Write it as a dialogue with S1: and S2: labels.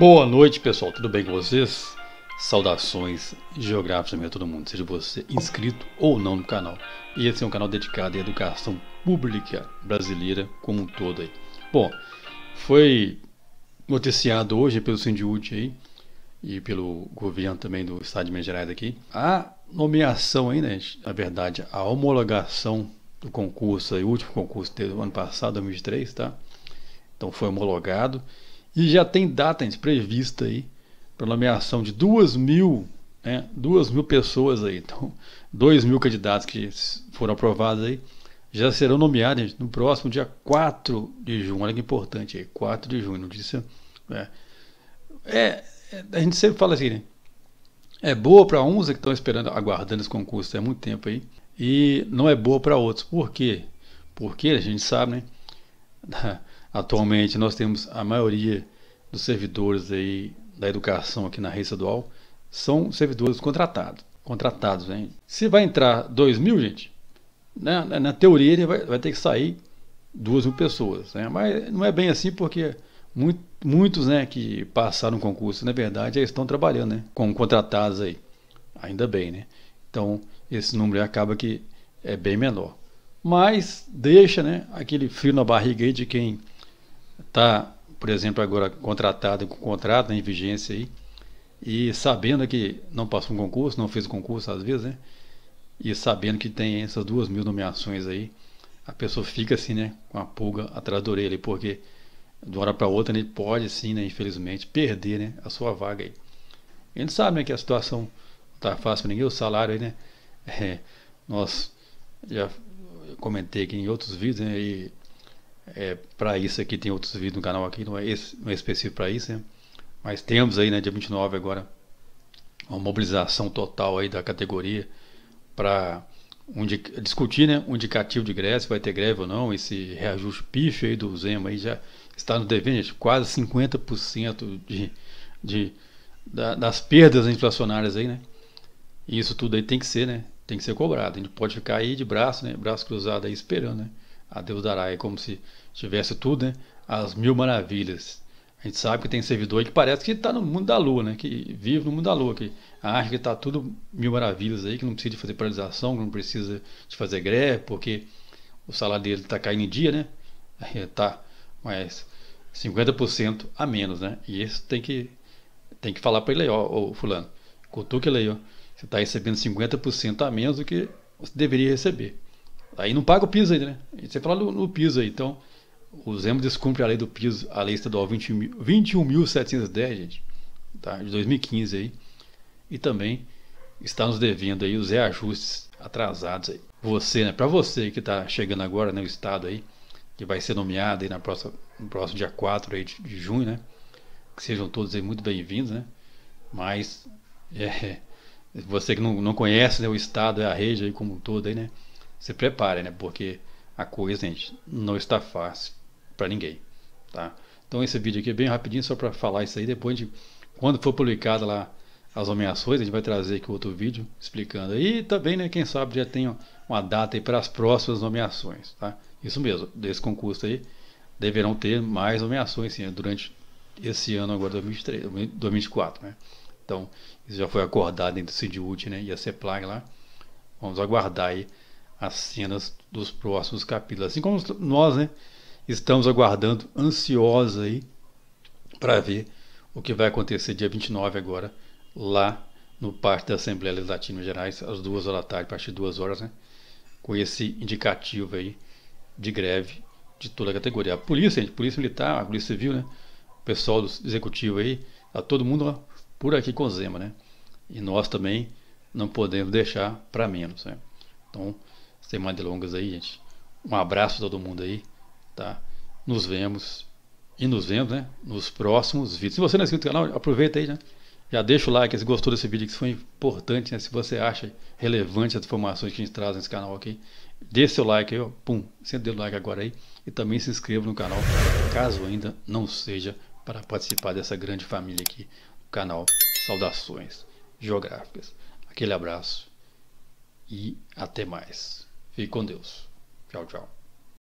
S1: Boa noite, pessoal. Tudo bem com vocês? Saudações geográficas a todo mundo, seja você inscrito ou não no canal. E esse é um canal dedicado à educação pública brasileira como um todo aí. Bom, foi noticiado hoje pelo Sindiúti aí e pelo governo também do estado de Minas Gerais aqui, a nomeação aí, né, na verdade, a homologação do concurso aí, o último concurso do ano passado, 2023, tá? Então foi homologado e já tem data prevista aí para nomeação de duas mil, né, mil pessoas aí. Então, dois mil candidatos que foram aprovados aí já serão nomeados gente, no próximo dia 4 de junho. Olha que importante aí, 4 de junho, notícia. É, é, é a gente sempre fala assim, né? É boa para uns que estão esperando, aguardando esse concurso há muito tempo aí, e não é boa para outros. Por quê? Porque a gente sabe, né? Atualmente nós temos a maioria dos servidores aí da educação aqui na rede estadual são servidores contratados. Contratados, hein? Se vai entrar 2 mil, gente, né, na teoria ele vai, vai, ter que sair duas mil pessoas. Né? Mas não é bem assim porque muito, muitos né, que passaram no concurso, na verdade, já estão trabalhando né, como contratados aí. Ainda bem, né? Então, esse número acaba que é bem menor. Mas deixa né, aquele frio na barriga aí de quem está, por exemplo, agora contratado com contrato né, em vigência aí, e sabendo que não passou um concurso, não fez o concurso às vezes, né? E sabendo que tem essas duas mil nomeações aí, a pessoa fica assim, né, com a pulga atrás da orelha, porque de uma hora para outra ele pode, sim, né, infelizmente, perder né, a sua vaga aí. Gente sabe né, que a situação não está fácil para ninguém, o salário aí, né? É, nós já comentei aqui em outros vídeos, né? E é, para isso aqui tem outros vídeos no canal aqui, não é, esse, não é específico para isso, né? Mas temos aí, né, dia 29 agora, uma mobilização total aí da categoria para um, discutir, né, um indicativo de greve, se vai ter greve ou não, esse reajuste pífio aí do Zema aí já está no devendo, quase 50% de, de, da, das perdas inflacionárias aí, né? E isso tudo aí tem que ser, né? Tem que ser cobrado. A gente pode ficar aí de braço, né? Braço cruzado aí esperando, né? A Deus dará. É como se tivesse tudo, né? As mil maravilhas. A gente sabe que tem servidor que parece que está no mundo da lua, né? Que vive no mundo da lua, que acha que está tudo mil maravilhas aí, que não precisa de fazer paralisação, que não precisa de fazer greve, porque o salário dele está caindo em dia, né? Tá, mas 50% a menos, né? E isso tem que tem que falar para ele aí, ó, ô, fulano, cutuca ele aí, ó. Você está recebendo 50% a menos do que você deveria receber. Aí não paga o piso ainda, né? Você fala no, no piso aí. Então, o Zemo descumpre a lei do piso, a lei estadual 21.710, 21 gente, tá? de 2015 aí. E também está nos devendo aí os reajustes atrasados aí. Você, né? Para você que está chegando agora né, estado aí, que vai ser nomeado aí na próxima, no próximo dia 4 aí de, de junho, né? Que sejam todos aí muito bem-vindos, né? Mas é, você que não, não conhece né, o estado e a rede aí como um todo aí, né? Se prepare, né? Porque a coisa, gente, não está fácil para ninguém, tá? Então esse vídeo aqui é bem rapidinho só para falar isso aí. Depois de quando for publicado lá as nomeações, a gente vai trazer aqui outro vídeo explicando. E também, né, quem sabe já tem uma data aí para as próximas nomeações, tá? Isso mesmo, desse concurso aí deverão ter mais nomeações sim, durante esse ano agora 2023, 2024, né? Então, isso já foi acordado entre o CIDUT né, e a CEPLAG lá. Vamos aguardar aí as cenas dos próximos capítulos. Assim como nós, né, estamos aguardando ansiosos aí para ver o que vai acontecer dia 29 agora, lá no Parque da Assembleia Legislativa Gerais, às duas horas da tarde, a partir de duas horas, né, com esse indicativo aí de greve de toda a categoria. A polícia, gente, polícia militar, a polícia civil, né, o pessoal do executivo aí, tá todo mundo ó, por aqui com Zema, né, e nós também não podemos deixar para menos, né. Então, sem mais delongas aí, gente. Um abraço a todo mundo aí, tá? Nos vemos e nos vemos, né? Nos próximos vídeos. Se você não é inscrito no canal, aproveita aí, né? Já deixa o like se gostou desse vídeo, que foi importante, né? Se você acha relevante as informações que a gente traz nesse canal aqui, deixe seu like aí, ó. Pum, senta o like agora aí. E também se inscreva no canal, caso ainda não seja para participar dessa grande família aqui do canal. Saudações geográficas. Aquele abraço e até mais. Fique com Deus. Tchau, tchau.